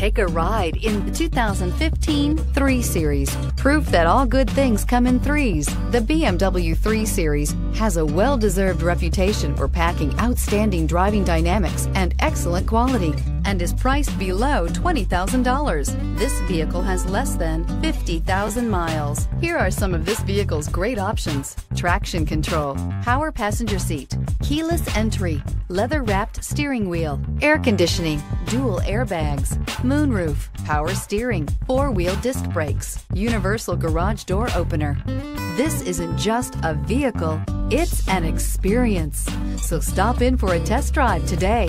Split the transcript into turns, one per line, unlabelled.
Take a ride in the 2015 3 Series. Proof that all good things come in threes. The BMW 3 Series has a well deserved reputation for packing outstanding driving dynamics and excellent quality and is priced below $20,000. This vehicle has less than 50,000 miles. Here are some of this vehicle's great options traction control, power passenger seat, keyless entry, leather wrapped steering wheel, air conditioning, dual airbags, moonroof, power steering, four wheel disc brakes, universal garage door opener. This isn't just a vehicle, it's an experience. So stop in for a test drive today.